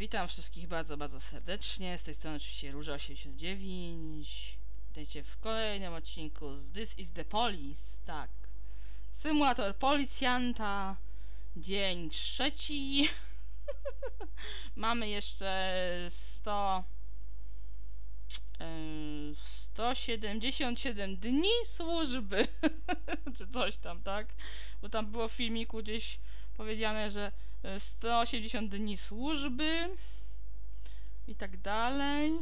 witam wszystkich bardzo, bardzo serdecznie. Z tej strony oczywiście Róża89. Witajcie w kolejnym odcinku z This is the Police. Tak. Symulator policjanta. Dzień trzeci. Mamy jeszcze 100. e, 177 dni służby. Czy coś tam, tak? Bo tam było w filmiku gdzieś powiedziane, że e, 180 dni służby i tak dalej.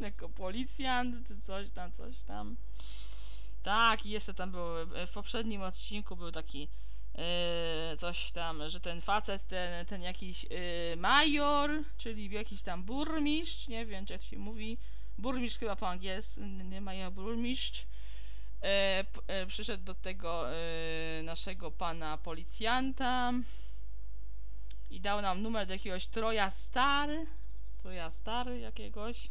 Jako policjant, czy coś tam, coś tam. Tak, i jeszcze tam było, e, w poprzednim odcinku był taki e, coś tam, że ten facet, ten, ten jakiś e, major, czyli jakiś tam burmistrz, nie wiem, jak się mówi, burmistrz chyba po angielsku, nie major, burmistrz, przyszedł do tego naszego pana policjanta i dał nam numer do jakiegoś Troja Star, Troja Star jakiegoś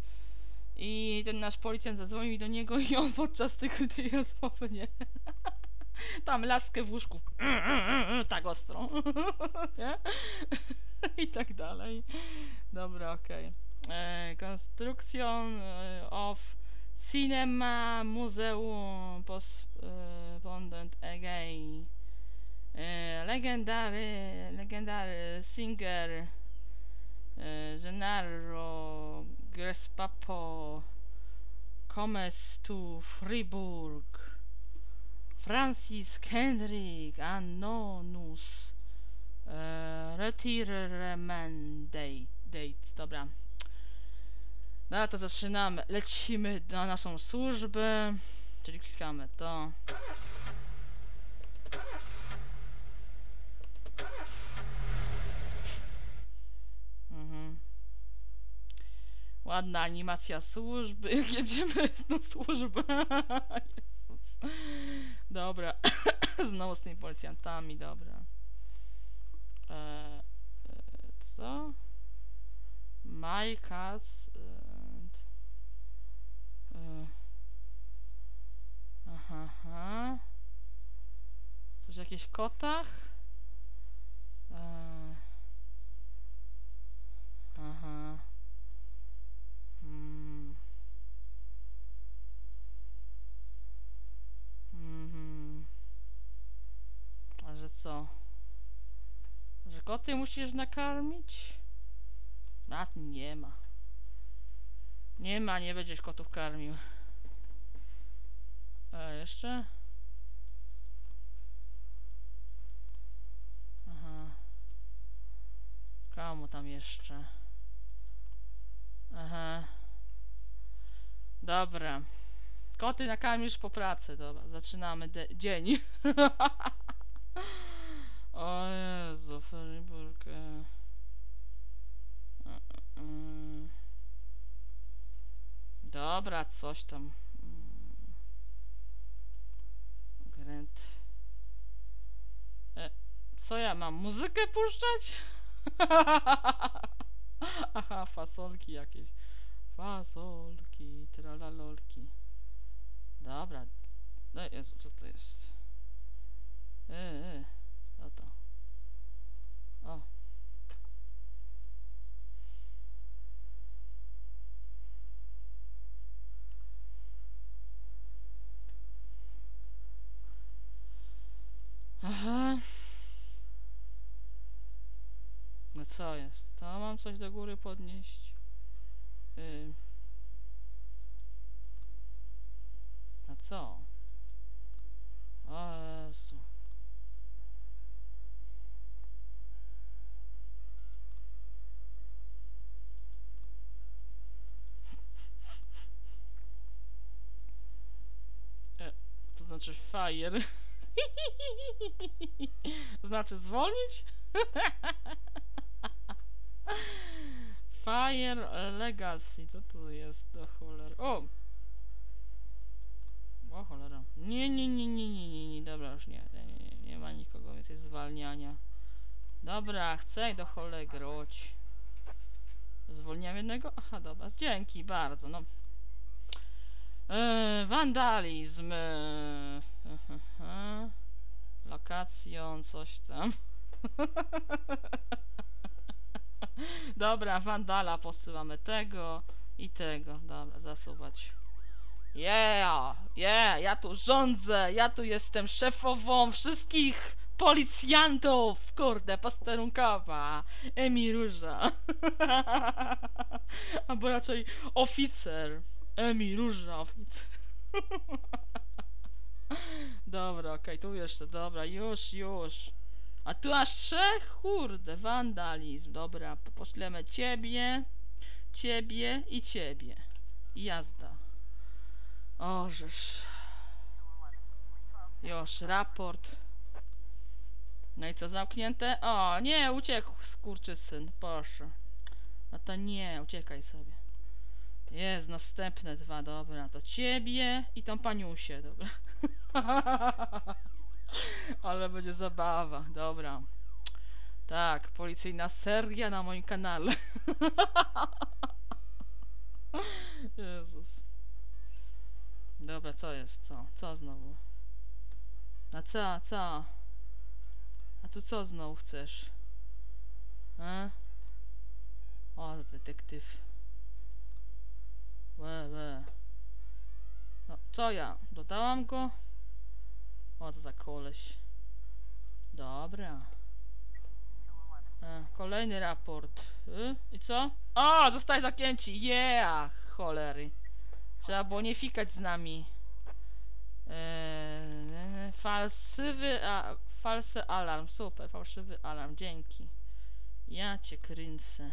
i ten nasz policjant zadzwonił do niego i on podczas tego, tej rozmowy, nie? Tam laskę w łóżku. Tak ostro. Nie? I tak dalej. Dobra, okej. Okay. Construction e, of Cinema Muzeum Postpondent Again. E, legendary, legendary singer e, Gennaro Grespapo comes to Fribourg. Francis Kendrick Annonus e, Retirement date, date. Dobra. Dobra, to zaczynamy. Lecimy na naszą służbę. Czyli klikamy to. Mhm. Ładna animacja służby, jak jedziemy na służbę. Jezus. Dobra. Znowu z tymi policjantami, dobra. E, e, co? My cats and... E, aha, aha. Coś o jakichś kotach? E, aha. Mm. Mhm. A że co? Że koty musisz nakarmić? Nas nie ma. Nie ma, nie będziesz kotów karmił. A jeszcze? Aha. Komu tam jeszcze? Aha. Dobra. Koty nakarmisz po pracy, dobra. Zaczynamy dzień. o E, e. Dobra, coś tam. Mm. Grant. E, co ja mam? Muzykę puszczać? Aha, fasolki jakieś. Fasolki, tralalolki. Dobra. No Jezu, co to jest? E, e, co to? O. Aha. No co jest? To mam coś do góry podnieść. Yy. A co? O Jezu. E, to znaczy fire. znaczy zwolnić? Fire Legacy, co tu jest do cholery? O! O cholera. Nie, nie, nie, nie, nie, nie, nie, dobra, już nie, nie, nie, nie ma nikogo, więc jest zwalniania. Dobra, chcę do cholery groć. Zwolniłem jednego? Aha, dobra, dzięki bardzo, no. Eee, wandalizm. Eee, lokacjon, coś tam. Dobra, Wandala posyłamy tego i tego. Dobra, zasuwać. Yeah, yeah, ja tu rządzę, ja tu jestem szefową wszystkich policjantów, kurde, posterunkowa, Emi Róża. Albo raczej oficer, Emi Róża, oficer. Dobra, okej, tu jeszcze, dobra, już, już. A tu aż trzech? Kurde, wandalizm. Dobra, po- poślemy ciebie, ciebie i ciebie. I jazda. O, żeż. Już, raport. No i co, zamknięte? O, nie, uciekł skurczysyn, proszę. No to nie, uciekaj sobie. Jest, następne dwa, dobra. To ciebie i tą paniusię, dobra. Ale będzie zabawa, dobra. Tak, policyjna seria na moim kanale. Jezus. Dobra, co jest? Co? Co znowu? A co? Co? A tu co znowu chcesz? E? O, detektyw. Łe, łe. No, co ja? Dodałam go? O, to za koleś. Dobra. E, kolejny raport. Y? I co? O, zostali zakięci. Yeah! Cholery. Trzeba było nie fikać z nami. Eee, falsywy, a, falsy alarm. Super, fałszywy alarm. Dzięki. Ja cię kręcę.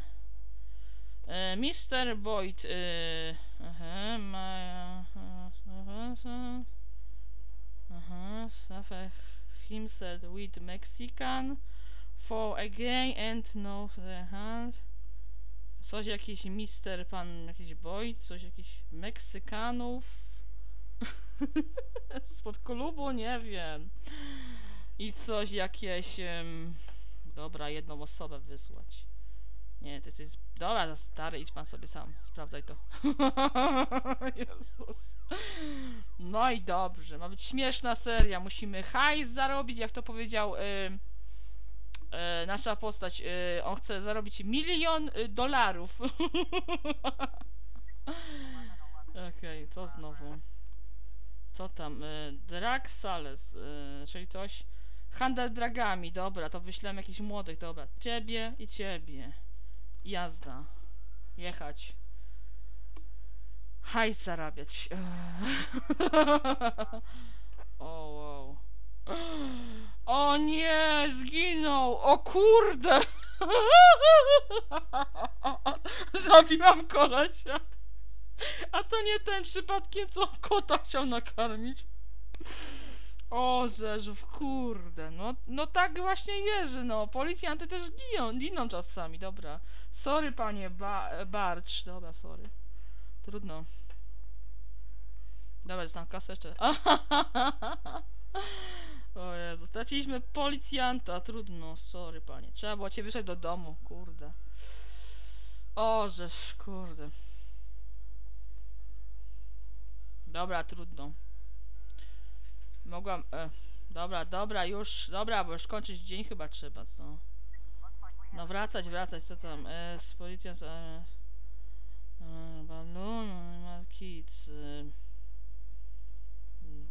E, Mr. Boyd. E, aha, ma, aha, suffer himself with Mexican for again and no the hand. Coś jakiś mister pan jakiś Boyd, coś jakiś Meksykanów. Spod klubu, nie wiem. I coś jakieś. em, dobra, jedną osobę wysłać. Nie, to jest. Dobra, za stary, idź pan sobie sam. Sprawdzaj to. Jezus. No i dobrze, ma być śmieszna seria. Musimy hajs zarobić, jak to powiedział. ym, e, nasza postać, e, on chce zarobić milion y, dolarów. Okej, co znowu? Co tam? Drag Sales, czyli coś. Handel dragami, dobra, to wyślemy jakichś młodych, dobra. Ciebie i ciebie. Jazda. Jechać. Hajs zarabiać. o wow. O nie, zginął! O kurde! Zabiłam kolesia. A to nie ten przypadkiem, co kota chciał nakarmić. O, Rzeżów, kurde, no, no tak właśnie jest, no, policjanty też giną, giną czasami, dobra. Sorry, panie ba Barcz, dobra, sorry. Trudno. Dobra, jest tam kasę jeszcze. O Jezu, straciliśmy policjanta, trudno, sorry panie. Trzeba było cię wysłać do domu, kurde. O, żeż, kurde. Dobra, trudno. Mogłam, e, dobra, dobra, już, dobra, bo już kończyć dzień chyba trzeba, co? No wracać, wracać, co tam, e, z policją, z, e, e, balon, markic, e,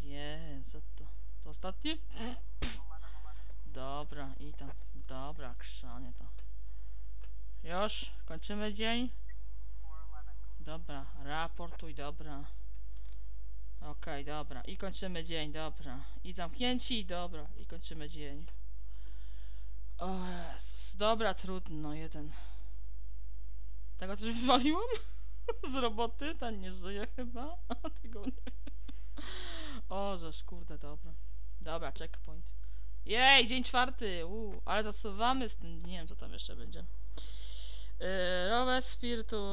nie, co to, to ostatnie? Dobra, i tam, dobra, krzanie to. Już, kończymy dzień? Dobra, raportuj, dobra. Okej, dobra. I kończymy dzień, dobra. I zamknięci, dobra. I kończymy dzień. O Jezus. Dobra, trudno, jeden. Tego też wywaliłam? Z roboty? Ten nie żyje chyba? Tego nie O, żeż, kurde, dobra. Dobra, checkpoint. Jej, dzień czwarty! Uu, ale zasuwamy z tym, nie wiem co tam jeszcze będzie. Yy, Robert Spiritu...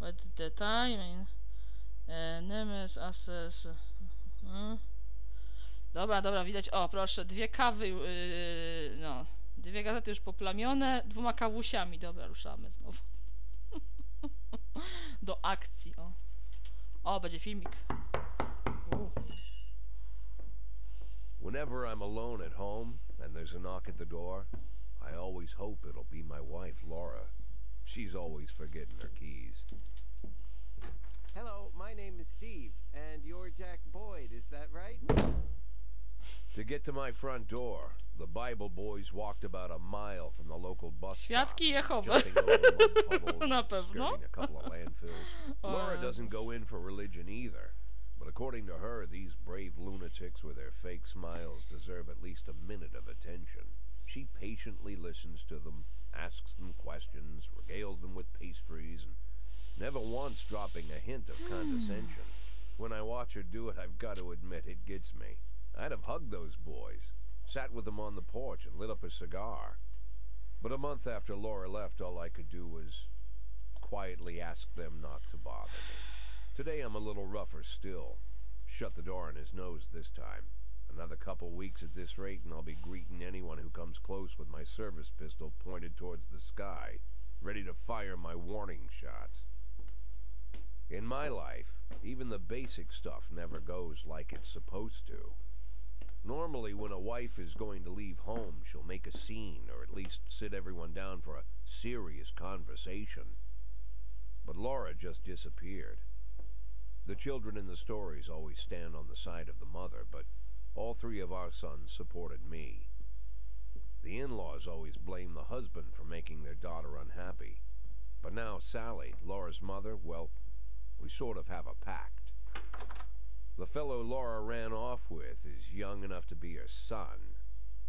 What the time? E, Nemes, Access. Hmm. Dobra, dobra, widać. O, proszę, dwie kawy. Yy, no, dwie gazety już poplamione, dwoma kawusiami. Dobra, ruszamy znowu. Do akcji, o. O, będzie filmik. U. Whenever I'm alone at home and there's a knock at the door, I always hope it'll be my wife, Laura. She's always forgetting her keys. Hello, my name is Steve, and you're Jack Boyd, is that right? To get to my front door, the Bible boys walked about a mile from the local bus stop, Świadki Jehowy. jumping over mud puddles, Na pewno. skirting a couple of landfills. Laura doesn't go in for religion either. But according to her, these brave lunatics with their fake smiles deserve at least a minute of attention. She patiently listens to them, asks them questions, regales them with pastries, and never once dropping a hint of hmm. condescension. When I watch her do it, I've got to admit it gets me. I'd have hugged those boys, sat with them on the porch, and lit up a cigar. But a month after Laura left, all I could do was quietly ask them not to bother me. Today I'm a little rougher still. Shut the door on his nose this time. Another couple weeks at this rate, and I'll be greeting anyone who comes close with my service pistol pointed towards the sky, ready to fire my warning shots. In my life, even the basic stuff never goes like it's supposed to. Normally, when a wife is going to leave home, she'll make a scene or at least sit everyone down for a serious conversation. But Laura just disappeared. The children in the stories always stand on the side of the mother, but all three of our sons supported me. The in-laws always blame the husband for making their daughter unhappy. But now Sally, Laura's mother, well, we sort of have a pact. The fellow Laura ran off with is young enough to be her son.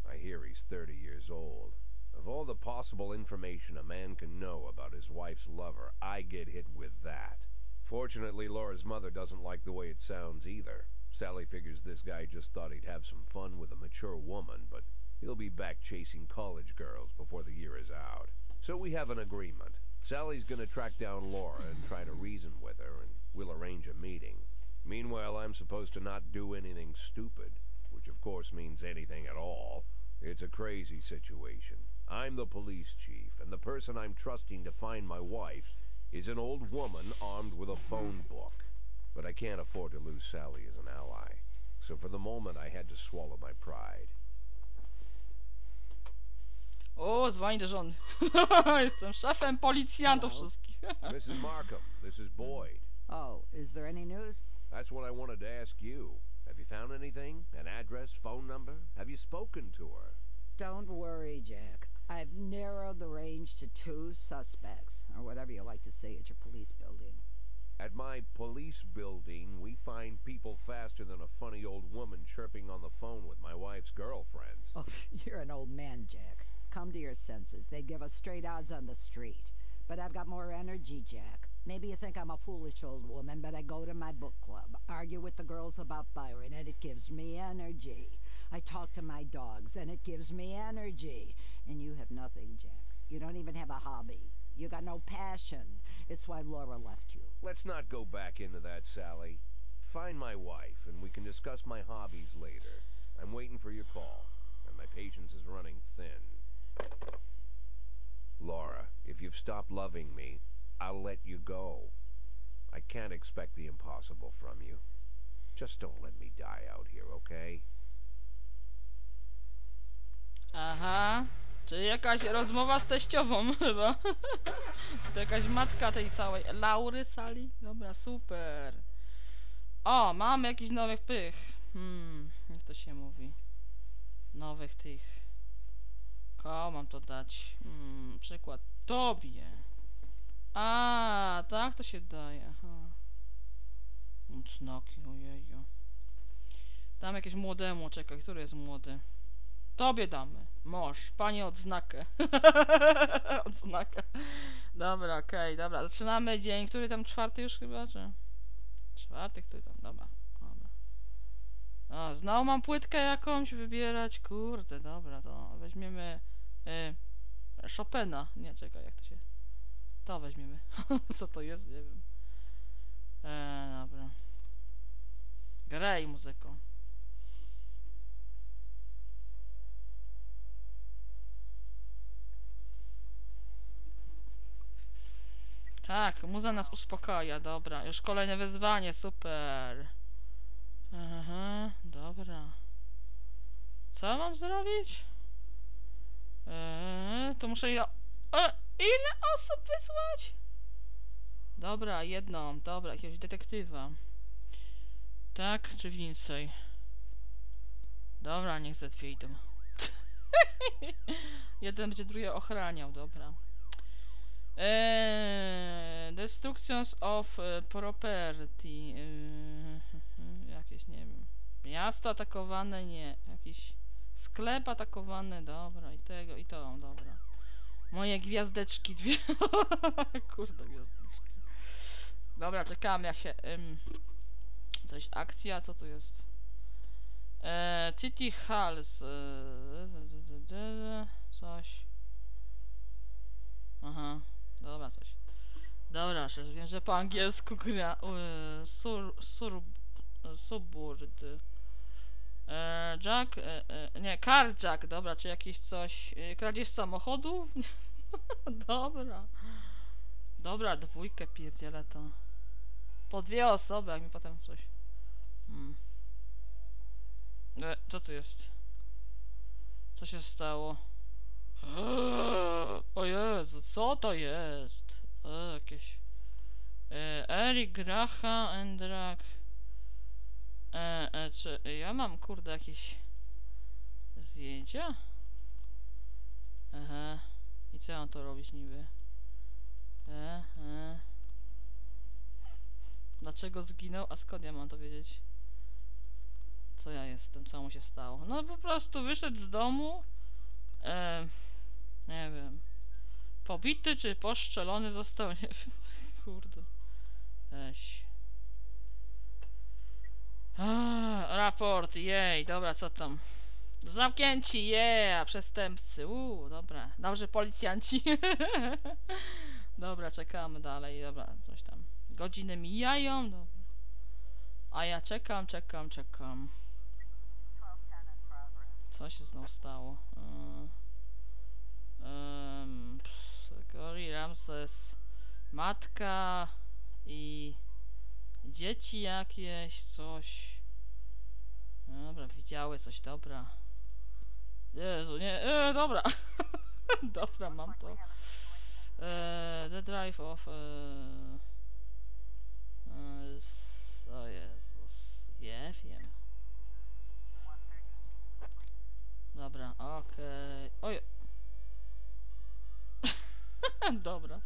I hear he's 30 years old. Of all the possible information a man can know about his wife's lover, I get hit with that. Fortunately, Laura's mother doesn't like the way it sounds either. Sally figures this guy just thought he'd have some fun with a mature woman, but he'll be back chasing college girls before the year is out. So we have an agreement. Sally's gonna track down Laura and try to reason with her, and we'll arrange a meeting. Meanwhile, I'm supposed to not do anything stupid, which of course means anything at all. It's a crazy situation. I'm the police chief, and the person I'm trusting to find my wife is an old woman armed with a phone book. But I can't afford to lose Sally as an ally. So for the moment, I had to swallow my pride. O, dzwoni do żony. Jestem szefem policjantów Hello. wszystkich. Mrs. Markham, this is Boyd. Oh, is there any news? That's what I wanted to ask you. Have you found anything? An address, phone number? Have you spoken to her? Don't worry, Jack. I've narrowed the range to two suspects, or whatever you like to say at your police building. At my police building, we find people faster than a funny old woman chirping on the phone with my wife's girlfriends. Oh, you're an old man, Jack. Come to your senses. They'd give us straight odds on the street. But I've got more energy, Jack. Maybe you think I'm a foolish old woman, but I go to my book club, argue with the girls about Byron, and it gives me energy. I talk to my dogs, and it gives me energy. And you have nothing, Jack. You don't even have a hobby. You got no passion. It's why Laura left you. Let's not go back into that, Sally. Find my wife, and we can discuss my hobbies later. I'm waiting for your call, and my patience is running thin. Laura, if you've stopped loving me, I'll let you go. I can't expect the impossible from you. Just don't let me die out here, okay? Aha. Czyli jakaś rozmowa z teściową chyba. to jakaś matka tej całej. Laury Sali? Dobra, super. O, mamy jakiś nowych pych. Hmm, jak to się mówi? Nowych tych. Komu mam to dać? Hmm, przykład. Tobie. A, tak to się daje. Aha. Odznaki, ojeju. Dam jakieś młodemu, czekaj, który jest młody? Tobie damy. Moż, panie odznakę. odznakę. Dobra, okej, dobra. Zaczynamy dzień, który tam czwarty już chyba, czy? Czwarty, który tam, dobra. dobra. O, znowu mam płytkę jakąś wybierać. Kurde, dobra, to weźmiemy y, Chopina. Nie, czekaj, jak to się... To weźmiemy. Co to jest? Nie wiem. E, dobra. Graj muzyką. Tak, muza nas uspokaja, dobra. Już kolejne wyzwanie, super. Aha, dobra. Co mam zrobić? Eee, to muszę ja... Ile osób wysłać? Dobra, jedną, dobra, jakiegoś detektywa. Tak, czy więcej? Dobra, niech ze dwie idą. Jeden będzie drugie ochraniał, dobra. Eee, destructions of e, property. Eee, jakieś, nie wiem. Miasto atakowane, nie. Jakiś sklep atakowany, dobra. I tego, i to, dobra. Moje gwiazdeczki dwie. Kurde, gwiazdeczki. Dobra, czekamy jak się... Ym, coś, akcja, co tu jest? Eee, City Halls. Eee, coś. Aha, dobra, coś. Dobra, że wiem, że po angielsku gra. Eee, sur, sur, suburd. Eee, Jack, e, e, nie, carjack, dobra, czy jakieś coś, e, kradzież samochodów? dobra. Dobra, dwójkę pierdzielę to. Po dwie osoby, jak mi potem coś. Hmm. E, co tu jest? Co się stało? O Jezu, co to jest? E, jakieś... E, Eric Graha and Drag... E, e, czy ja mam kurde jakieś zdjęcia? Aha. Co mam to robić niby? E, e. Dlaczego zginął? A skąd ja mam to wiedzieć? Co ja jestem? Co mu się stało? No po prostu wyszedł z domu. E, nie wiem. Pobity czy poszczelony został? Nie wiem. Kurde. Weź. A, raport, jej, dobra, co tam? Zamknięci, yeah, przestępcy, uuu, dobra. Dobrze, policjanci. dobra, czekamy dalej, dobra, coś tam. Godziny mijają, dobra. A ja czekam, czekam, czekam. Co się znowu stało? Um, Gori Ramses, matka i dzieci jakieś, coś. Dobra, widziały coś, dobra. Jezu, nie, e, dobra. dobra, mam to. E, the drive of... E, e, o Jezus, nie wiem. Dobra, okej. Oj. Dobra.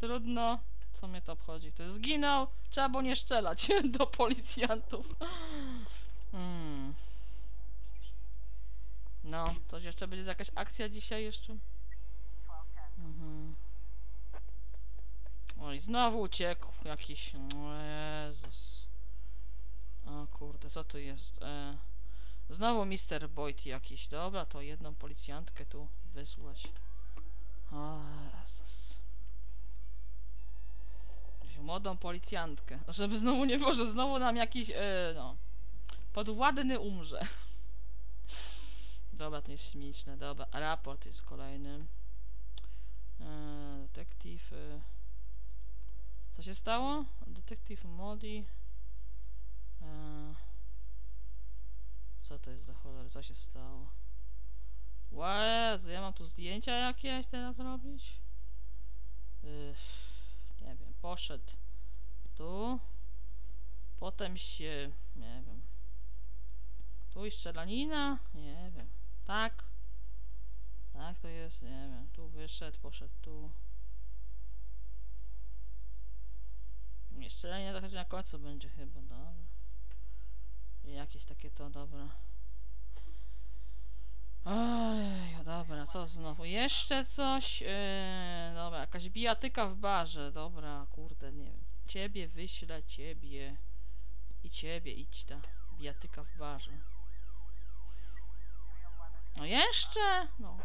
Trudno. Co mnie to obchodzi? To zginął. Trzeba było nie strzelać do policjantów. Hmm. No, to jeszcze będzie jakaś akcja dzisiaj jeszcze? Mhm. Oj, znowu uciekł jakiś. O Jezus. O kurde, co to jest? E, znowu Mr. Boyd jakiś. Dobra, to jedną policjantkę tu wysłać. O Jezus. Młodą policjantkę. Żeby znowu nie było, że znowu nam jakiś, e, no. Podwładny umrze. To jest śmieszne. Dobra, raport jest kolejny. E, detektyw. E, co się stało? Detektyw Modi. E, co to jest za cholery? Co się stało? Łezu, ja mam tu zdjęcia jakieś teraz robić? Nie wiem, poszedł tu. Potem się, nie wiem. Tu i strzelanina? Nie wiem. Tak? Tak to jest, nie wiem. Tu wyszedł, poszedł tu. Nie, strzelanie to choć na końcu będzie chyba, dobra. Jakieś takie to, dobra. Oj, dobra, co znowu? Jeszcze coś? Yy, dobra, jakaś bijatyka w barze, dobra, kurde, nie wiem. Ciebie wyślę, ciebie i ciebie, idź ta bijatyka w barze. No jeszcze? No.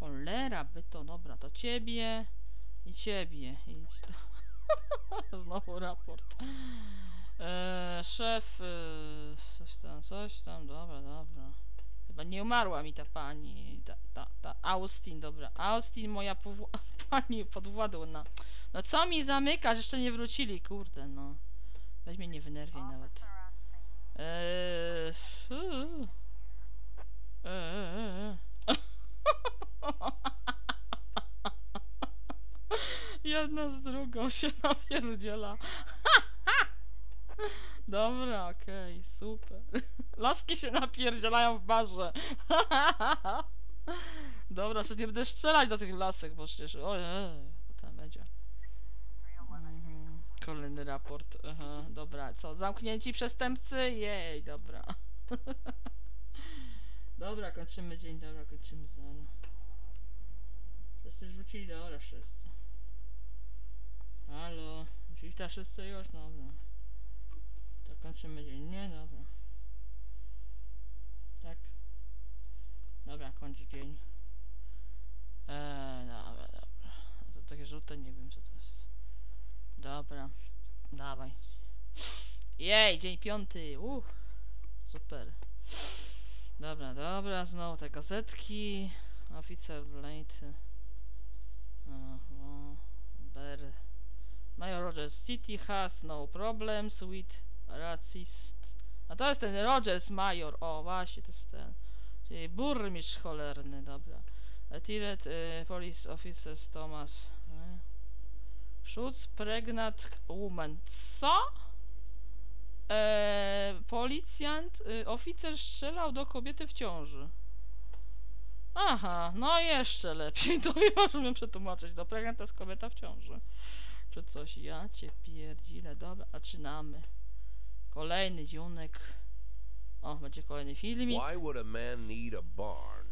Cholera by to, dobra, to ciebie i ciebie, idź ta. Znowu raport. Eee, szef, yy, coś tam, coś tam, dobra, dobra. Chyba nie umarła mi ta pani, ta, ta, ta Austin, dobra. Austin, moja pani podwładna. No co mi zamykasz? Jeszcze nie wrócili, kurde, no. Weź mnie nie wynerwiej nawet. Eee. Eee. Jedna z drugą się napierdziela. Dobra, okej, okay, super. Laski się napierdzielają w barze. Dobra, przecież nie będę strzelać do tych lasek, bo przecież... Ojej, potem będzie. Mhm. Kolejny raport. Aha, dobra, co? Zamknięci przestępcy? Jej, dobra dobra, kończymy dzień, dobra, kończymy zaraz. Wszyscy rzucili, dobra, wszyscy. Halo, rzucili ta wszyscy już? Dobra. Tak kończymy dzień, nie? Dobra. Tak. Dobra, kończy dzień. Eee, dobra, dobra. To takie żółte, nie wiem co to jest. Dobra, dawaj. Jej, dzień piąty, uff. Super. Dobra, dobra, znowu te gazetki. Oficer Blade. Ber. Major Rogers City has no problems with racist. A to jest ten Rogers Major, o właśnie, to jest ten. Czyli burmistrz cholerny, dobra. Retired y, police officers Thomas. Y. Shoots pregnant woman. Co? Eee, policjant, y, oficer strzelał do kobiety w ciąży. Aha, no jeszcze lepiej, to już umiem przetłumaczyć. Do to jest kobieta w ciąży. Czy coś, ja cię pierdzile, dobra, zaczynamy. Kolejny dziunek. O, będzie kolejny filmik. Why would a man need a barn?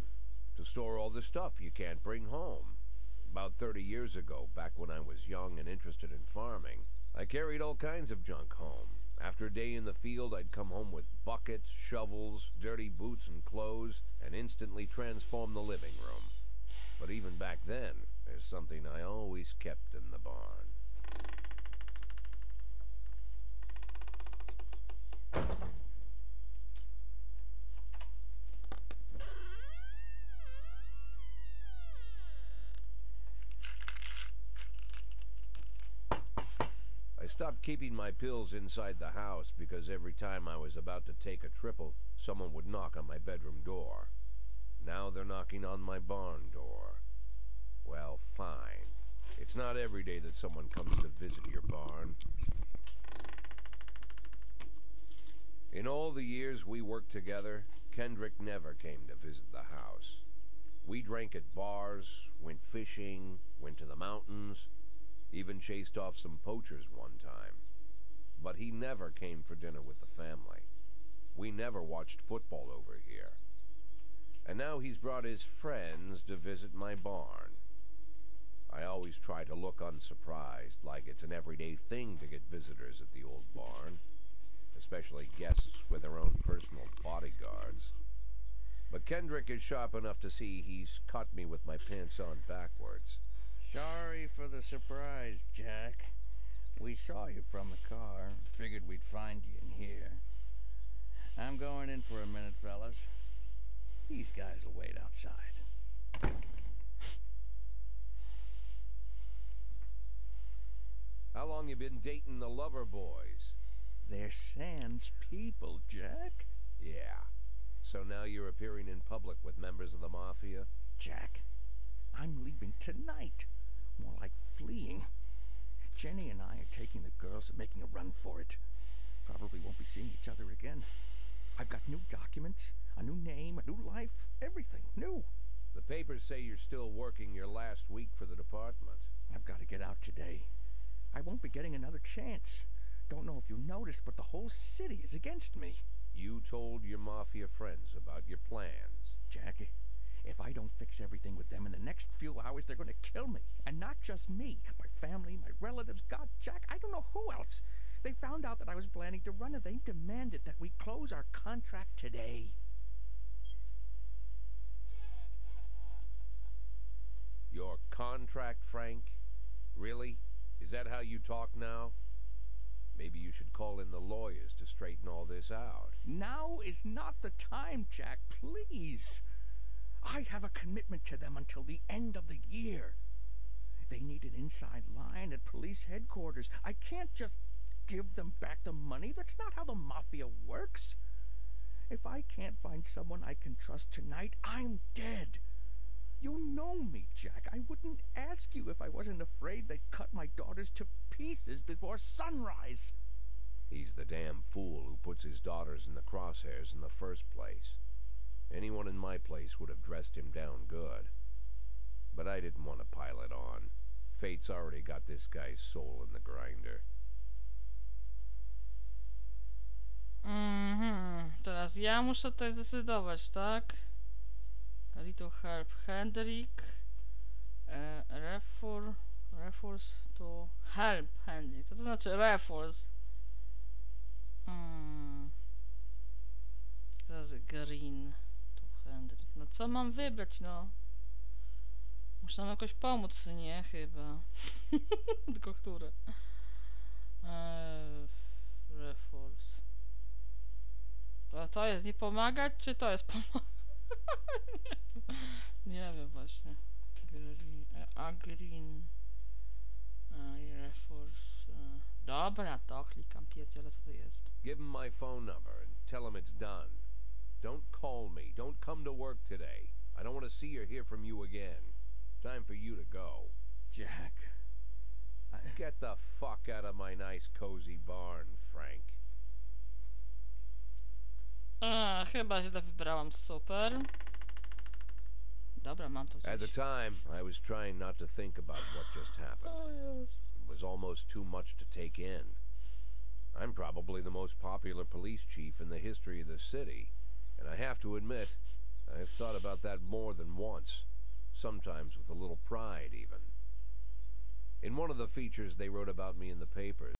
To store all the stuff you can't bring home. About 30 years ago, back when I was young and interested in farming, I carried all kinds of junk home. After a day in the field, I'd come home with buckets, shovels, dirty boots and clothes, and instantly transform the living room. But even back then, there's something I always kept in the barn. Stopped keeping my pills inside the house because every time I was about to take a triple, someone would knock on my bedroom door. Now they're knocking on my barn door. Well, fine. It's not every day that someone comes to visit your barn. In all the years we worked together, Kendrick never came to visit the house. We drank at bars, went fishing, went to the mountains, even chased off some poachers one time. But he never came for dinner with the family. We never watched football over here. And now he's brought his friends to visit my barn. I always try to look unsurprised, like it's an everyday thing to get visitors at the old barn, especially guests with their own personal bodyguards. But Kendrick is sharp enough to see he's caught me with my pants on backwards. Sorry for the surprise, Jack. We saw you from the car. Figured we'd find you in here. I'm going in for a minute, fellas. These guys will wait outside. How long you been dating the lover boys? They're Sans people, Jack. Yeah. So now you're appearing in public with members of the Mafia? Jack, I'm leaving tonight. More like fleeing. Jenny and I are taking the girls and making a run for it. Probably won't be seeing each other again. I've got new documents, a new name, a new life, everything new. The papers say you're still working your last week for the department. I've got to get out today. I won't be getting another chance. Don't know if you noticed, but the whole city is against me. You told your Mafia friends about your plans. Jackie, if I don't fix everything with them in the next few hours, they're going to kill me. And not just me, my family, my relatives, God, Jack, I don't know who else. They found out that I was planning to run and they demanded that we close our contract today. Your contract, Frank? Really? Is that how you talk now? Maybe you should call in the lawyers to straighten all this out. Now is not the time, Jack, please. I have a commitment to them until the end of the year. They need an inside line at police headquarters. I can't just give them back the money. That's not how the mafia works. If I can't find someone I can trust tonight, I'm dead. You know me, Jack. I wouldn't ask you if I wasn't afraid they'd cut my daughters to pieces before sunrise. He's the damn fool who puts his daughters in the crosshairs in the first place. Anyone in my place would have dressed him down good. But I didn't want to pile it on. Fate's already got this guy's soul in the grinder. Mhm. Teraz ja muszę tutaj zdecydować, tak? Little Help Hendrik. E, refor, reforce to help Hendrik. Co to znaczy reforce? Hmm. Teraz green No co mam wybrać, no? Muszę nam jakoś pomóc, nie? Chyba. Tylko które? Eee, reforce. To, to jest nie pomagać, czy to jest pomagać? nie, nie wiem właśnie. Green, e, a green. E, reforce. E, dobra, to klikam, pierdziele, co to jest. Give him my phone number and tell him it's done. Don't call me. Don't come to work today. I don't want to see or hear from you again. Time for you to go. Jack. I, Get the fuck out of my nice cozy barn, Frank. A, chyba źle wybrałam, super. Dobra, mam to At the time, I was trying not to think about what just happened. O Jezu. It was almost too much to take in. I'm probably the most popular police chief in the history of the city, and I have to admit, I've thought about that more than once, sometimes with a little pride even. In one of the features they wrote about me in the papers,